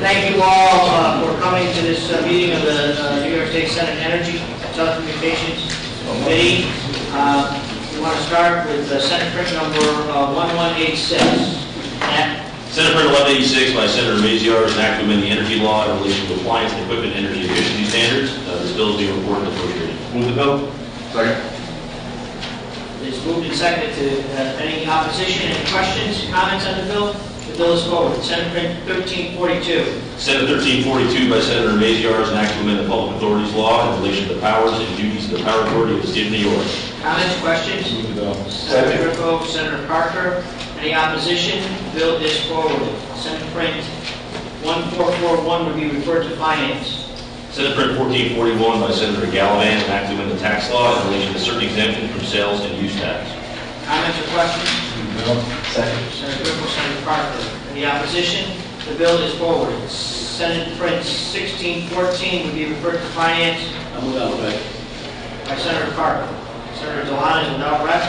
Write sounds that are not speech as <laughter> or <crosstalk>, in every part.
Thank you all uh, for coming to this uh, meeting of the uh, New York State Senate Energy and Telecommunications Committee. Uh, We want to start with uh, Senate print number uh, 1186. Matt? Senate Print 1186 by Senator Maziarz, an act to amend the energy law in relation to appliance and equipment energy efficiency standards. Uh, This bill is being reported to the first reading. Move the bill. Second. It's moved and seconded to, uh, any opposition, any questions, comments on the bill? The bill is forward. Senate print 1342. Senate 1342 by Senator Maziarz, an act to amend the public authorities law in relation to the powers and duties of the power authority of the state of New York. Comments, questions? Move the bill. Senator Griffo, Senator Parker, any opposition? Bill is forwarded. Senate print 1441 will be referred to finance. Senate Print 1441 by Senator Gallivan, an act to amend the tax law in relation to certain exemptions from sales and use tax. Comments or questions? Move the bill. Second. Senator Griffo, Senator Parker, any opposition? The bill is forwarded. Senate print 1614 would be referred to finance I'm without rep. by Senator Parker. Senator Dewan is without rep.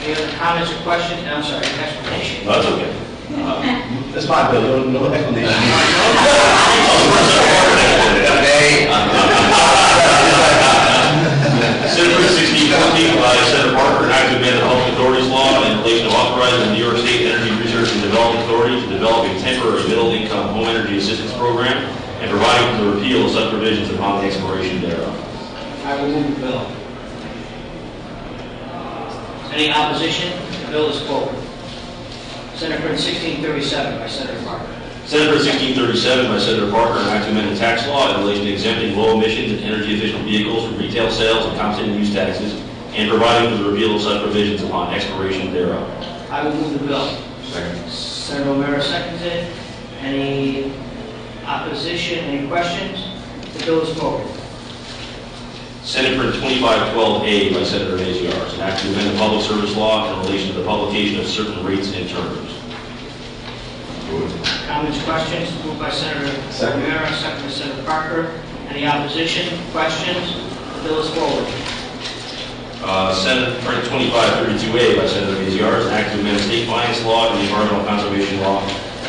Any other comments or questions? I'm sorry, explanation. No, That's okay. Uh, that's my bill, no no explanation. <laughs> <laughs> Senate Print 1614 by Senator Parker, an act to amend the public authorities law in relation to authorizing the New York State Energy Research and Development Authority to develop a temporary middle-income home energy assistance program and providing for the repeal of such provisions upon the thereof. I will move the bill. Any opposition? The bill is forward. Senate print 1637 by Senator Parker. Senate Print 1637 by Senator Parker, an act to amend the tax law in relation to exempting low emissions and energy efficient vehicles from retail sales and compensating use taxes and providing for the repeal of such provisions upon expiration thereof. I will move the bill. Second. Senator O'Mara seconds it. Any opposition, any questions? The bill is forward. Senate Print 2512A by Senator Maziarz, an act to amend the public service law in relation to the publication of certain rates and terms. Comments, questions? Moved by Senator Second. O'Mara, second by Senator Parker. Any opposition, questions? The bill is forward. Uh, Senate Print 2532A by Senator Maziarz, an act to amend state finance law and the environmental conservation law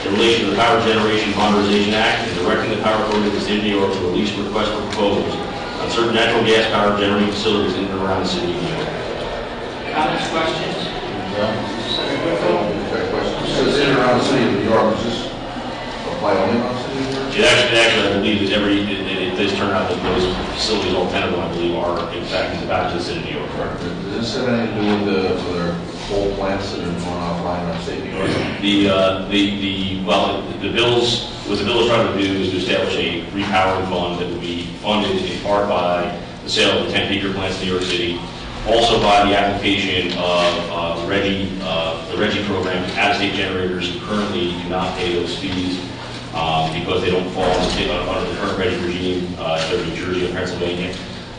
in relation to the Power Generation Modernization Act and directing the Power Authority of the State of New York to release requests for proposals on certain natural gas power generating facilities in and around the city of New York. Comments, questions? Senator Griffin? Fair question. So it's in and around the city of New York, does this apply only around the city of New York? It actually, actually, I believe that every, it, it does turn out that those facilities, all ten of them, I believe, are in fact in the back of the city of New York. Does this have anything to do with the, with coal plants that are going offline the New York? The, uh, the, the, well, the bills, what the bill is trying to do is to establish a repowering fund that would be funded in part by the sale of the 10 peaker plants in New York City, also by the application of uh, RGGI, uh, the RGGI program to out-of-state generators who currently do not pay those fees um, because they don't fall under the current RGGI regime, uh, either New Jersey or Pennsylvania.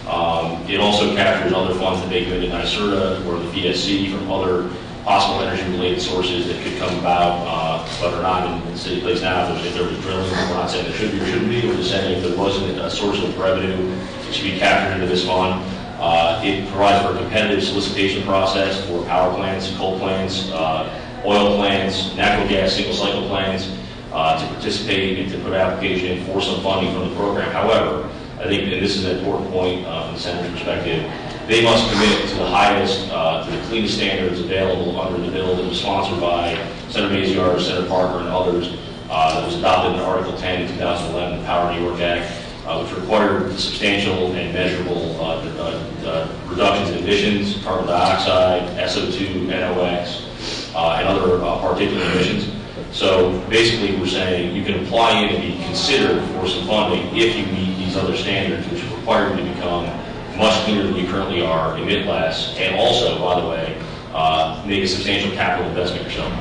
Um, It also captures other funds that may come into NYSERDA or the PSC from other possible energy-related sources that could come about, uh, but are not in the city place now. If there was drilling, we're not saying there should be or shouldn't be, we're just saying if there wasn't a source of revenue, it should be captured into this fund. Uh, It provides for a competitive solicitation process for power plants, coal plants, uh, oil plants, natural gas single-cycle plants, uh, to participate and to put an application in for some funding from the program. However, I think, and this is an important point uh, from the senator's perspective, they must commit to the highest, uh, to the cleanest standards available under the bill that was sponsored by Senator Maziarz, Senator Parker, and others, uh, that was adopted in Article 10 in 2011, the Power New York Act, uh, which required substantial and measurable uh, uh, uh, reductions in emissions, carbon dioxide, SO2, NOx, and other particulate emissions. So basically, we're saying you can apply in and be considered for some funding if you meet these other standards, which require you to become much cleaner than you currently are, emit less, and also, by the way, uh, make a substantial capital investment yourself.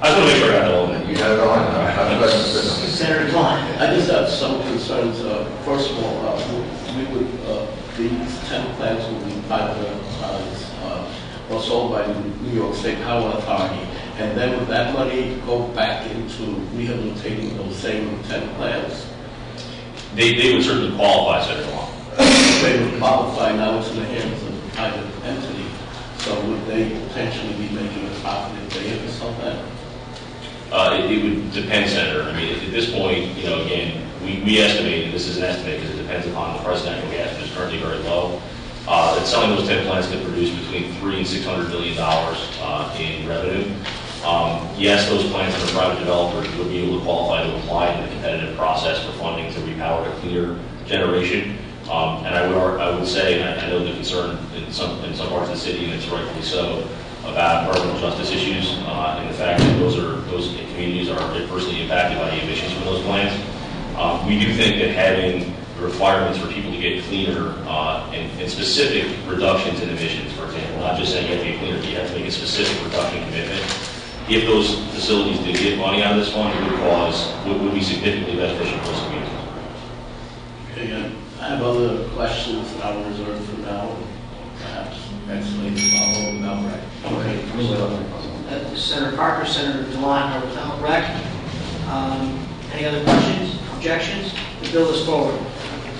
I just want to make sure I got that all in. You had it on, I have a question. Senator Klein? I just have some concerns. Uh, First of all, uh, we would, uh, these 10 plants will be privatized uh, or sold by the New York State Power Authority, and then would that money go back into rehabilitating those same 10 plants? They, they would certainly qualify, Senator Long. They would qualify, now it's in the hands of a private entity, so would they potentially be making a profit if they ever sell that? Uh, It it would depend, Senator. I mean, at this point, you know, again, we, we estimate, and this is an estimate because it depends upon the price of natural gas, which is currently very low, uh, that selling those 10 plants could produce between 3 and 600 million dollars uh, in revenue. Yes, those plants that private developers would be able to qualify to apply in the competitive process for funding to repower to cleaner generation. Um, And I would, I would say, and I know the concern in some, in some parts of the city, and it's rightfully so, about environmental justice issues, uh, and the fact that those are, those communities are adversely impacted by the emissions from those plants. Um, We do think that having the requirements for people to get cleaner uh, and and specific reductions in emissions, for example, not just saying you have to get cleaner, but you have to make a specific reduction commitment. If those facilities did get money out of this fund, it would cause, would would be significantly beneficial for those communities. Okay, I have other questions that I will reserve for now, perhaps next week, follow without rec. Okay. Uh, Senator Parker, Senator Devon are without rec. Um, Any other questions, objections? The bill is forward.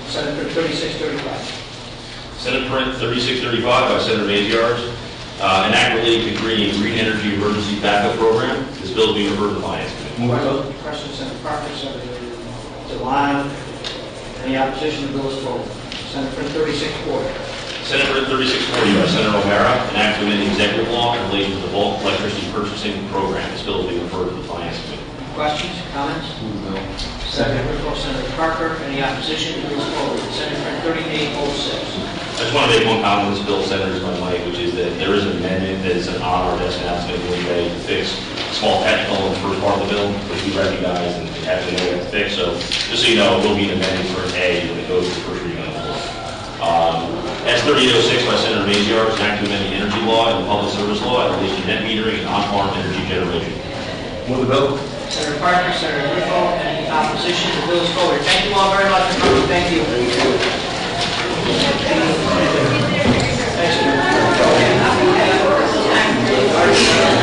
Senator 3635. Senate Print 3635 by Senator Maziarz, uh, an act relating to creating a green energy emergency backup program. This bill is being referred to the Finance Committee. Move it, vote. Question, Senator Parker, Senator Devon. Any opposition, to the bill is forward. Senator Print 3640. Senate Print 3640 by Senator O'Hara, an act to amend the executive law relating to the bulk electricity purchasing program. This bill is being referred to the Finance Committee. Questions, comments? Move the bill. Senator Riddle, Senator Parker. Any opposition, the bill is forward. Senator 3806. I just want to make one comment on this bill, Senators, by Mike, which is that there is an amendment that is an honor that's now, it's going to be ready to fix a small technical in the first part of the bill, which we recognize and actually know we have to fix. So just so you know, it will be an amendment for an A when it goes to the first reading on the floor. Um, S 3806 by Senator Maziarz, an act to amend the energy law and the public service law in relation to net metering and on-farm energy generation. Move the bill. Senator Parker, Senator Riddle, any opposition, to bill is. Thank you all very much. Thank you. Thank you.